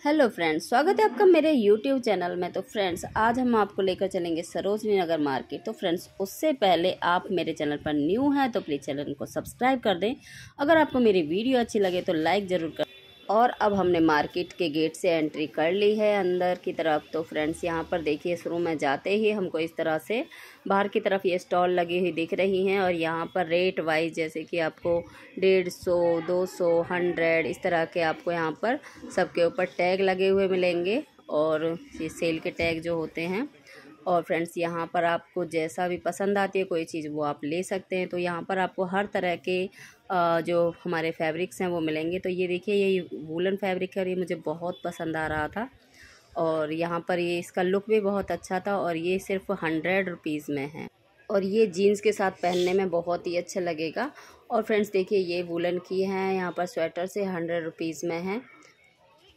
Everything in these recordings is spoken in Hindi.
हेलो फ्रेंड्स, स्वागत है आपका मेरे यूट्यूब चैनल में। तो फ्रेंड्स, आज हम आपको लेकर चलेंगे सरोजनी नगर मार्केट। तो फ्रेंड्स, उससे पहले आप मेरे चैनल पर न्यू हैं तो प्लीज़ चैनल को सब्सक्राइब कर दें। अगर आपको मेरी वीडियो अच्छी लगे तो लाइक ज़रूर कर और अब हमने मार्केट के गेट से एंट्री कर ली है अंदर की तरफ़। तो फ्रेंड्स, यहाँ पर देखिए, शुरू में जाते ही हमको इस तरह से बाहर की तरफ़ ये स्टॉल लगी हुई दिख रही हैं और यहाँ पर रेट वाइज जैसे कि आपको डेढ़ सौ, दो सौ, हंड्रेड इस तरह के आपको यहाँ पर सबके ऊपर टैग लगे हुए मिलेंगे और ये सेल के टैग जो होते हैं और फ्रेंड्स, यहाँ पर आपको जैसा भी पसंद आती है, कोई चीज़ वो आप ले सकते हैं। तो यहाँ पर आपको हर तरह के जो हमारे फैब्रिक्स हैं वो मिलेंगे। तो ये देखिए, ये वूलन फैब्रिक है और ये मुझे बहुत पसंद आ रहा था। और यहाँ पर ये इसका लुक भी बहुत अच्छा था और ये सिर्फ़ हंड्रेड रुपीज़ में है। और ये जीन्स के साथ पहनने में बहुत ही अच्छा लगेगा। और फ्रेंड्स, देखिए, ये वूलन की है। यहाँ पर स्वेटर से हंड्रेड रुपीज़ में है।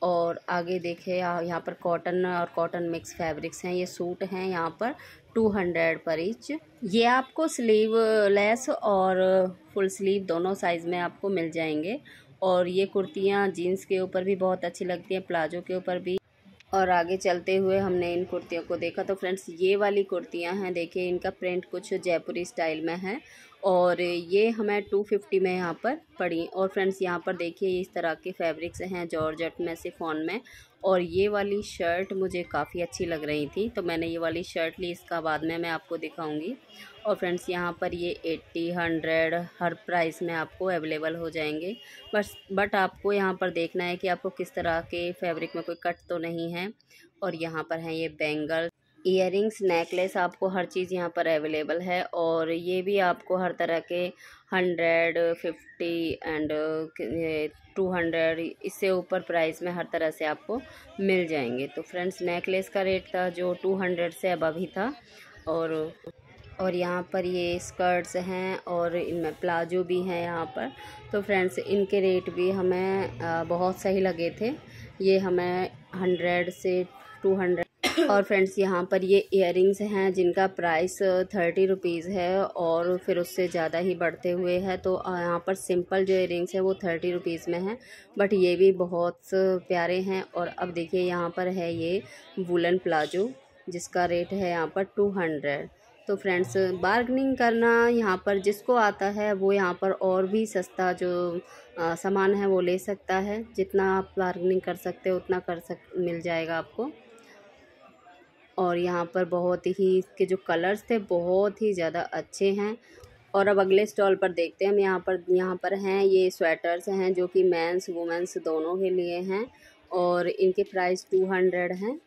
और आगे देखे, यहाँ पर कॉटन और कॉटन मिक्स फैब्रिक्स हैं, ये सूट हैं, यहाँ पर टू हंड्रेड पर इंच ये आपको स्लीव लेस और फुल स्लीव दोनों साइज़ में आपको मिल जाएँगे। और ये कुर्तियाँ जीन्स के ऊपर भी बहुत अच्छी लगती हैं, प्लाजो के ऊपर भी। और आगे चलते हुए हमने इन कुर्तियों को देखा। तो फ्रेंड्स, ये वाली कुर्तियाँ हैं, देखिए, इनका प्रिंट कुछ जयपुरी स्टाइल में है और ये हमें टू फिफ्टी में यहाँ पर पड़ी। और फ्रेंड्स, यहाँ पर देखिए, इस तरह के फैब्रिक्स हैं, जॉर्जट में, सिफोन में और ये वाली शर्ट मुझे काफ़ी अच्छी लग रही थी तो मैंने ये वाली शर्ट ली, इसका बाद में मैं आपको दिखाऊँगी। और फ्रेंड्स, यहाँ पर ये एट्टी, हंड्रेड, हर प्राइस में आपको अवेलेबल हो जाएँगे। बस, बट आपको यहाँ पर देखना है कि आपको किस तरह के फैब्रिक में कोई कट तो नहीं है। और यहाँ पर हैं ये बैंगल इयरिंग्स नेकलेस आपको हर चीज़ यहाँ पर अवेलेबल है और ये भी आपको हर तरह के hundred, fifty and two hundred इससे ऊपर प्राइस में हर तरह से आपको मिल जाएँगे। तो फ्रेंड्स, नेकलेस का रेट था जो टू हंड्रेड से अब अभी था और और यहाँ पर ये स्कर्ट्स हैं और इनमें प्लाजो भी हैं यहाँ पर। तो फ्रेंड्स, इनके रेट भी हमें बहुत सही लगे थे। ये हमें हंड्रेड से टू हंड्रेड और फ्रेंड्स, यहाँ पर ये इयर हैं जिनका प्राइस थर्टी रुपीज़ है और फिर उससे ज़्यादा ही बढ़ते हुए है। तो यहाँ पर सिंपल जो इयर है वो थर्टी रुपीज़ में है बट ये भी बहुत प्यारे हैं और अब देखिए, यहाँ पर है ये वुलन प्लाजो जिसका रेट है यहाँ पर टू हंड्रेड तो फ्रेंड्स बार्गनिंग करना यहाँ पर जिसको आता है, वो यहाँ पर और भी सस्ता जो सामान है वो ले सकता है। जितना आप बार्गनिंग कर सकते हो, उतना कर सक, मिल जाएगा आपको। और यहाँ पर बहुत ही इसके जो कलर्स थे बहुत ही ज़्यादा अच्छे हैं। और अब अगले स्टॉल पर देखते हैं। हम यहाँ पर यहाँ पर हैं। ये स्वेटर्स हैं जो कि मेंस वुमेंस दोनों के लिए हैं और इनके प्राइस टू हंड्रेड हैं।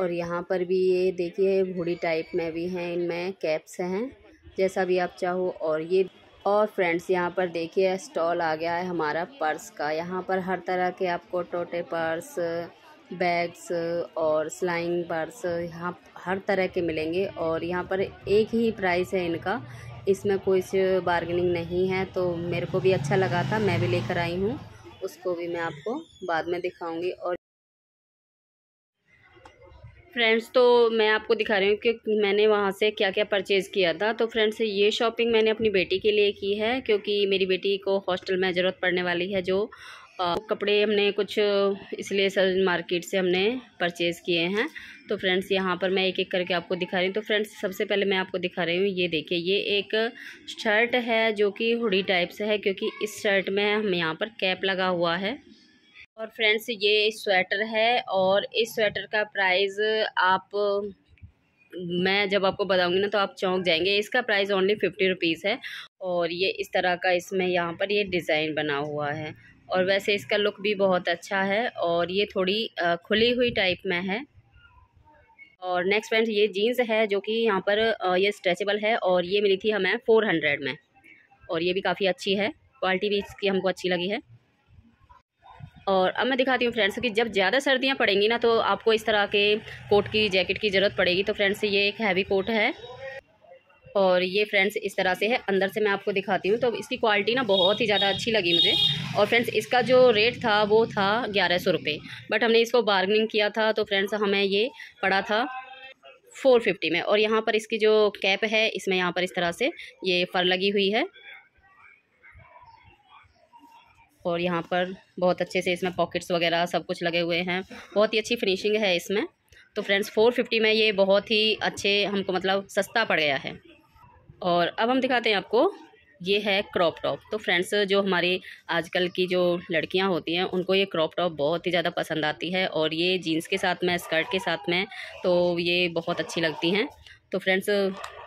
और यहाँ पर भी ये देखिए, हुडी टाइप में भी हैं, इनमें कैप्स हैं, जैसा भी आप चाहो। और ये, और फ्रेंड्स यहाँ पर देखिए स्टॉल आ गया है हमारा पर्स का। यहाँ पर हर तरह के आपको टोटे पर्स बैग्स और स्लाइंग पर्स यहाँ हर तरह के मिलेंगे और यहाँ पर एक ही प्राइस है इनका। इसमें कोई बार्गेनिंग नहीं है तो मेरे को भी अच्छा लगा था, मैं भी लेकर आई हूँ। उसको भी मैं आपको बाद में दिखाऊँगी और फ्रेंड्स तो मैं आपको दिखा रही हूँ कि मैंने वहाँ से क्या क्या परचेज़ किया था। तो फ्रेंड्स, ये शॉपिंग मैंने अपनी बेटी के लिए की है, क्योंकि मेरी बेटी को हॉस्टल में ज़रूरत पड़ने वाली है, जो कपड़े हमने कुछ, इसलिए सर मार्केट से हमने परचेज़ किए हैं। तो फ्रेंड्स, यहाँ पर मैं एक एक करके आपको दिखा रही हूँ। तो फ्रेंड्स, सबसे पहले मैं आपको दिखा रही हूँ, ये देखिए, ये एक शर्ट है जो कि हुडी टाइप से है, क्योंकि इस शर्ट में हम यहाँ पर कैप लगा हुआ है। और फ्रेंड्स, ये स्वेटर है और इस स्वेटर का प्राइस आप, मैं जब आपको बताऊँगी ना तो आप चौंक जाएँगे। इसका प्राइस ओनली फिफ्टी रुपीज़ है और ये इस तरह का इसमें यहाँ पर ये डिज़ाइन बना हुआ है। और वैसे इसका लुक भी बहुत अच्छा है और ये थोड़ी खुली हुई टाइप में है। और नेक्स्ट फ्रेंड्स ये जीन्स है जो कि यहाँ पर ये स्ट्रेचेबल है और ये मिली थी हमें फ़ोर हंड्रेड में और ये भी काफ़ी अच्छी है। क्वालिटी भी इसकी हमको अच्छी लगी है। और अब मैं दिखाती हूँ फ्रेंड्स कि जब ज़्यादा सर्दियाँ पड़ेंगी ना तो आपको इस तरह के कोट की जैकेट की ज़रूरत पड़ेगी तो फ्रेंड्स ये एक हैवी कोट है। और ये फ्रेंड्स इस तरह से है। अंदर से मैं आपको दिखाती हूँ। तो इसकी क्वालिटी ना बहुत ही ज़्यादा अच्छी लगी मुझे। और फ्रेंड्स, इसका जो रेट था, वो था ग्यारह सौ रुपये बट हमने इसको बार्गनिंग किया था तो फ्रेंड्स, हमें ये पड़ा था फोर फिफ्टी में। और यहाँ पर इसकी जो कैप है, इसमें यहाँ पर इस तरह से ये फर लगी हुई है। और यहाँ पर बहुत अच्छे से इसमें पॉकेट्स वगैरह सब कुछ लगे हुए हैं। बहुत ही अच्छी फिनिशिंग है इसमें। तो फ्रेंड्स फोर फिफ्टी में ये बहुत ही अच्छे, हमको मतलब सस्ता पड़ गया है। और अब हम दिखाते हैं आपको, ये है क्रॉप टॉप तो फ्रेंड्स जो हमारी आजकल की जो लड़कियाँ होती हैं, उनको ये क्रॉप टॉप बहुत ही ज़्यादा पसंद आती है और ये जीन्स के साथ में स्कर्ट के साथ में तो ये बहुत अच्छी लगती हैं। तो फ्रेंड्स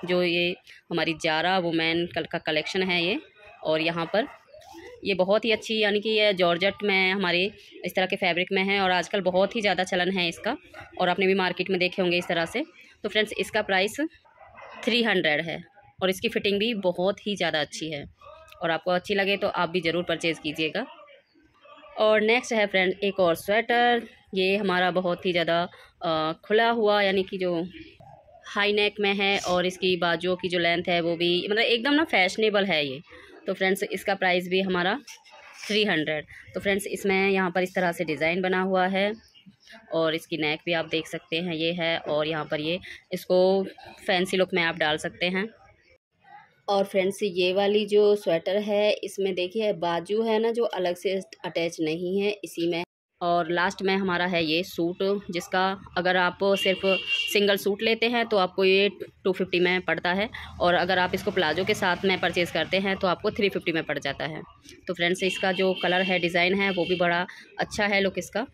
जो ये हमारी जारा वुमेन कल का कलेक्शन है ये, और यहाँ पर ये बहुत ही अच्छी, यानी कि ये जॉर्जट में हमारे इस तरह के फैब्रिक में है और आजकल बहुत ही ज़्यादा चलन है इसका, और आपने भी मार्केट में देखे होंगे इस तरह से। तो फ्रेंड्स इसका प्राइस थ्री हंड्रेड है। और इसकी फ़िटिंग भी बहुत ही ज़्यादा अच्छी है। और आपको अच्छी लगे तो आप भी ज़रूर परचेज़ कीजिएगा। और नेक्स्ट है फ्रेंड, एक और स्वेटर। ये हमारा बहुत ही ज़्यादा खुला हुआ यानी कि जो हाई नेक में है और इसकी बाजुओं की जो लेंथ है वो भी मतलब एकदम ना फैशनेबल है ये। तो फ्रेंड्स, इसका प्राइस भी हमारा थ्री हंड्रेड तो फ्रेंड्स, इसमें यहाँ पर इस तरह से डिज़ाइन बना हुआ है और इसकी नेक भी आप देख सकते हैं, ये है और यहाँ पर ये, इसको फैंसी लुक में आप डाल सकते हैं। और फ्रेंड्स ये वाली जो स्वेटर है, इसमें देखिए, बाजू है ना, जो अलग से अटैच नहीं है, इसी में। और लास्ट में हमारा है ये सूट जिसका अगर आप सिर्फ़ सिंगल सूट लेते हैं तो आपको ये टू फिफ्टी में पड़ता है। और अगर आप इसको प्लाजो के साथ में परचेज़ करते हैं तो आपको थ्री फिफ्टी में पड़ जाता है। तो फ्रेंड्स इसका जो कलर है डिज़ाइन है, वो भी बड़ा अच्छा है लुक इसका।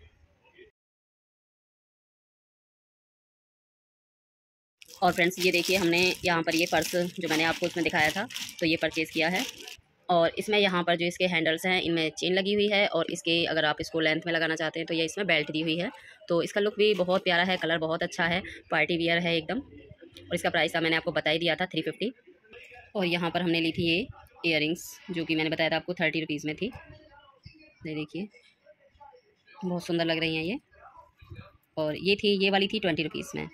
और फ्रेंड्स ये देखिए हमने यहाँ पर ये पर्स जो मैंने आपको उसमें दिखाया था तो ये परचेज़ किया है। और इसमें यहाँ पर जो इसके हैंडल्स हैं, इनमें चेन लगी हुई है और इसके अगर आप इसको लेंथ में लगाना चाहते हैं तो ये इसमें बेल्ट दी हुई है। तो इसका लुक भी बहुत प्यारा है कलर बहुत अच्छा है पार्टी वियर है एकदम। और इसका प्राइस था, मैंने आपको बता ही दिया था थ्री फिफ्टी और यहाँ पर हमने ली थी ये इयर जो कि मैंने बताया था आपको थर्टी रुपीज़ में थी। ये देखिए, बहुत सुंदर लग रही हैं ये। और ये थी, ये वाली थी ट्वेंटी रुपीज़ में।